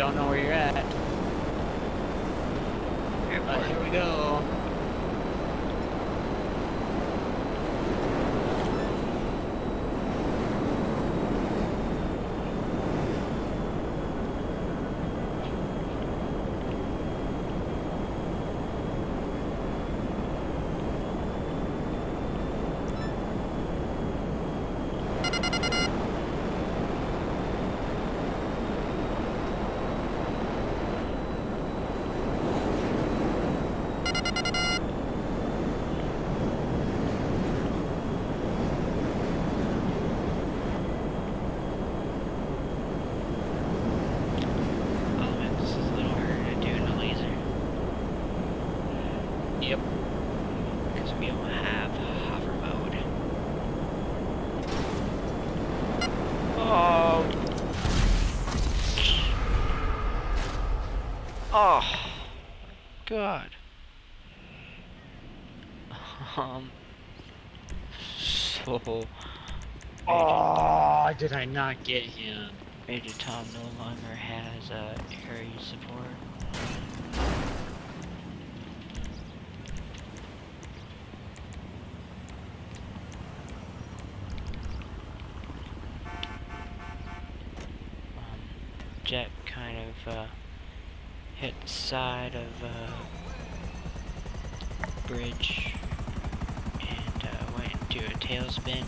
don't know where you're at. But here we go. Oh man, this is a little harder to do in the Lazer. Yep. Because we don't have hover mode. Oh. Oh. God. Um. Oh, did I not get him? Major Tom no longer has uh, area support. Um, Jet kind of uh, hit the side of uh, bridge uh, into a tailspin.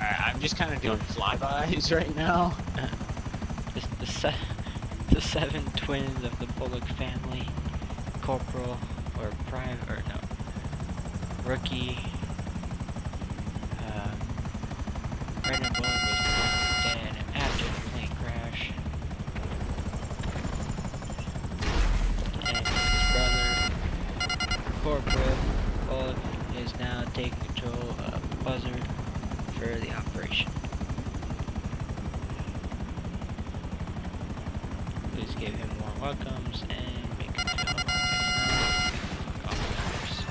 Alright, I'm just kind of doing flybys right now. the, the, se the seven twins of the Bullock family, corporal or private or no, rookie. Uh, Brenden Bullock was pronounced dead after the plane crash, and his brother, Corporal Bullock, is now taking control of Buzzard for the operation. Please give him warm welcomes and make him feel welcome. Officers.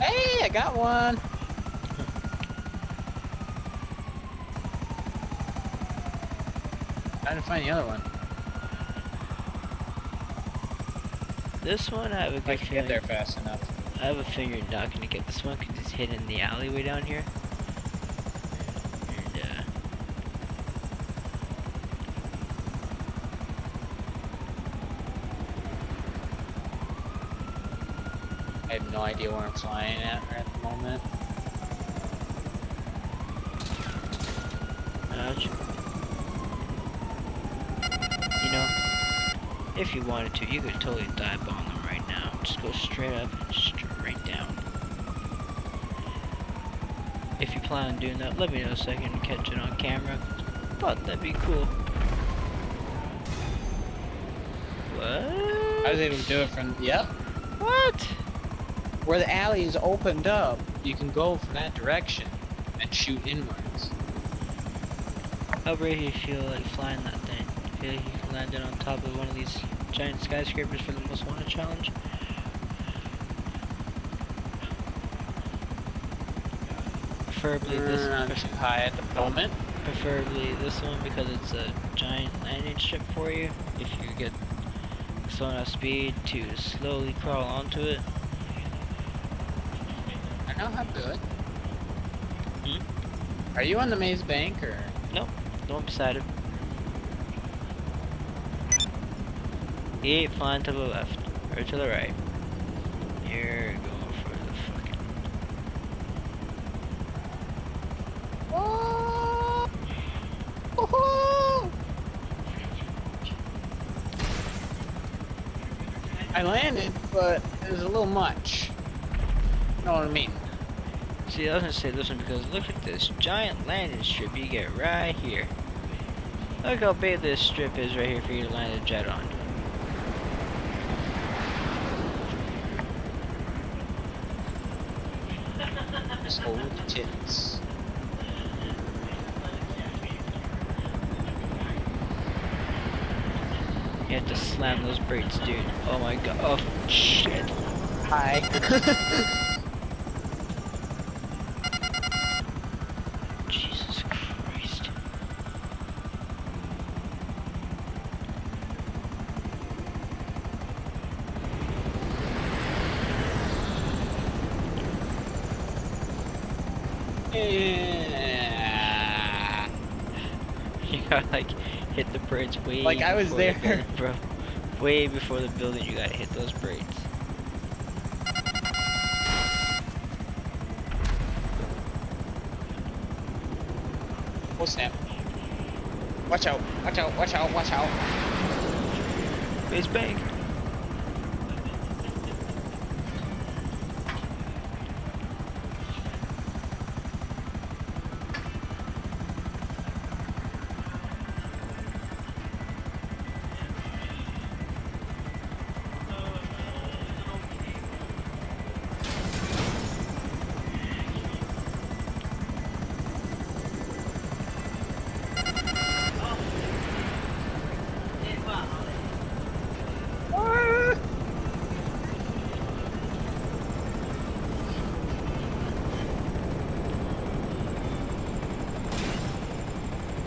Hey, I got one. Trying to find the other one. This one I have a If I good can feeling. get there fast enough. I have a feeling you're not gonna get this one because it's hidden in the alleyway down here. And uh, I have no idea where I'm flying at at the moment. ouch. You know, if you wanted to, you could totally dive bomb them right now. Just go straight up and straight down. If you plan on doing that, let me know so I can catch it on camera. But that'd be cool. What? I was able to do it from, yep. What? Where the alley is opened up, you can go from that direction and shoot inwards. How brave do you feel like flying that thing? Feel like you can land it on top of one of these giant skyscrapers for the most wanted challenge? Preferably this, Uh, pref- too high at the moment. preferably this one because it's a giant landing strip for you. If you get slow enough speed to slowly crawl onto it. I know how to do it. Hmm? Are you on the maze bank or? The one beside it. He ain't flying to the left or to the right. You're going for the fucking. Oh! Woohoo! I landed, but it was a little much. You Know what I mean? See, I was gonna say this one because look at this giant landing strip you get right here. Look how big this strip is right here for you to land a jet on. Just hold the tits. You have to slam those brakes, dude. Oh my god. Oh, shit. Hi. Yeah. You gotta like hit the bridge way Like, I was there. building, bro. Way before the building you gotta hit those braids. Oh snap. Watch out, watch out, watch out, watch out. Maze bank.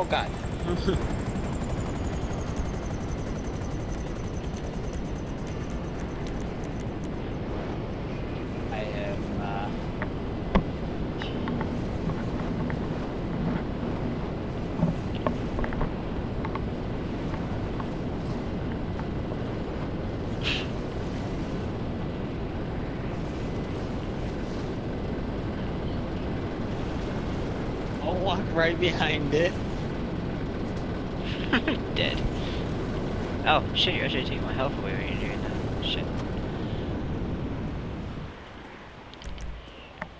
Oh god. Uh... I'll walk right behind it. Dead. Oh, shit, I should take my health away when you're doing that. Shit.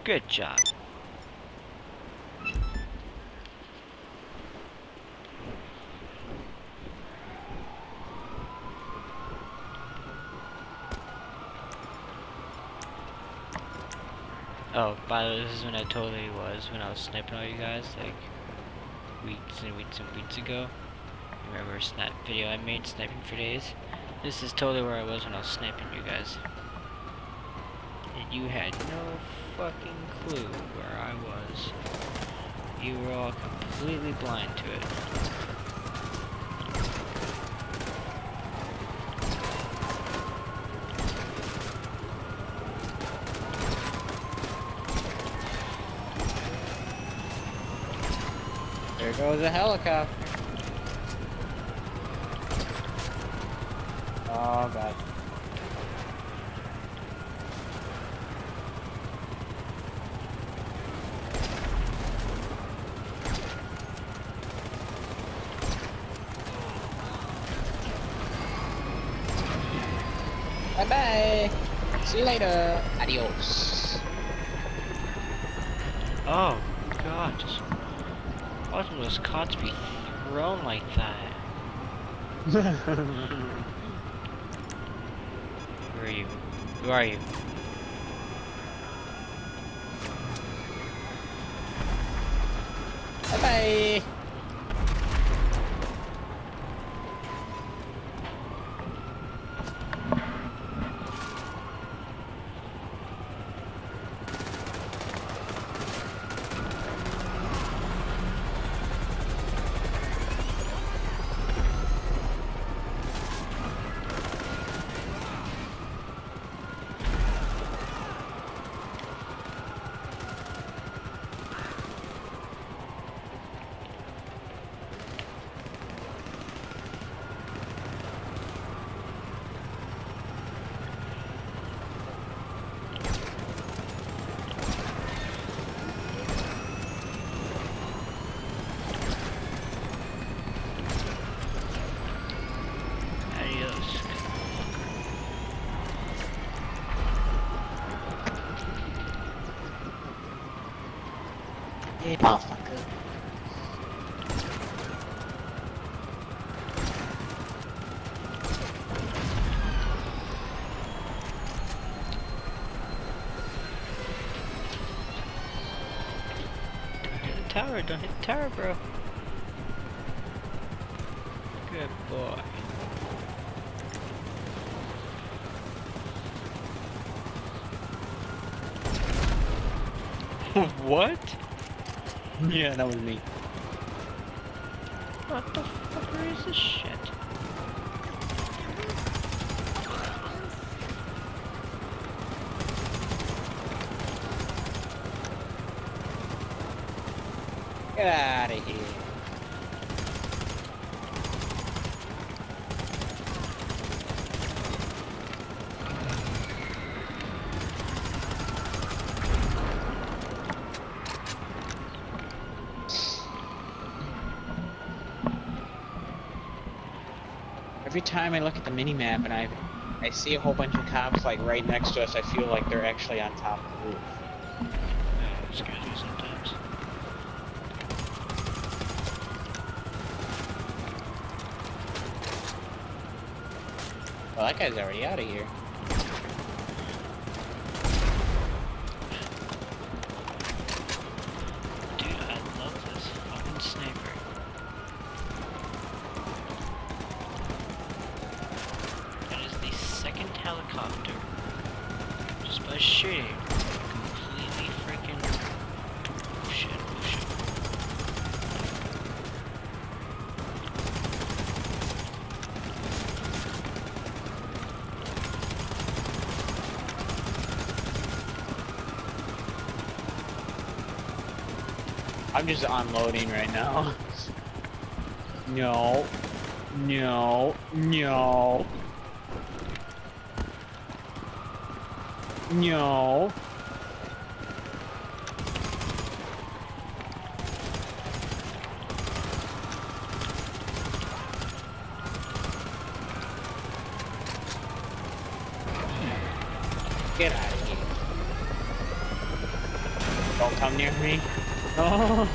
Good job. Oh, by the way, this is when I totally was, when I was sniping all you guys, like, weeks and weeks and weeks ago. Remember snap video I made sniping for days? This is totally where I was when I was sniping you guys. And you had no fucking clue where I was. You were all completely blind to it. There goes a helicopter. Oh god. Bye bye. See you later. Adios. Oh, God, just watching those cots be thrown like that. Are you? Who are you? bye You motherfucker. tower, don't hit the tower, bro. Good boy. what? Yeah, that was me. What the fuck is this shit? Get out of here. Every time I look at the mini map and I I see a whole bunch of cops like right next to us, I feel like they're actually on top of the roof. Yeah, it scares me sometimes. Well, that guy's already out of here. Dude, I love this fucking sniper. That is the second helicopter. Just by shooting. Completely freaking. Oh shit, oh shit. I'm just unloading right now. No. No. No. No. Get out of here. Don't come near me. Oh.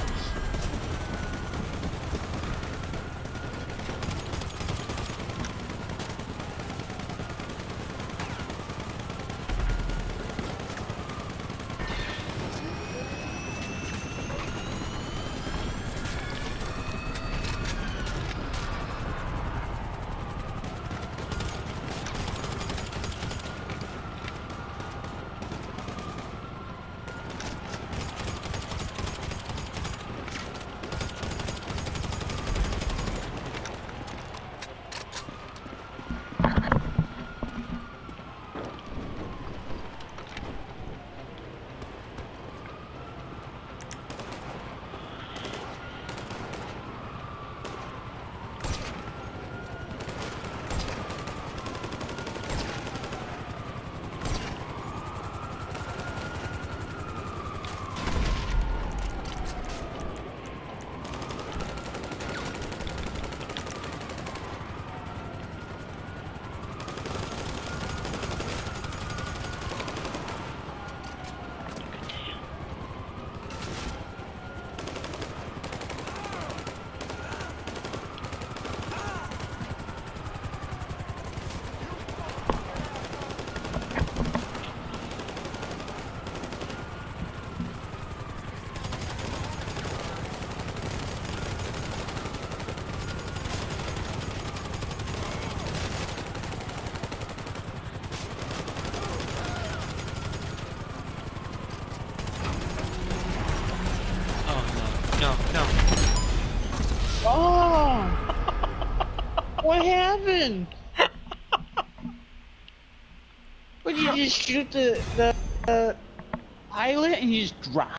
Oh no, no, no. Oh! what happened? Would you just shoot the the uh, pilot and you just drop?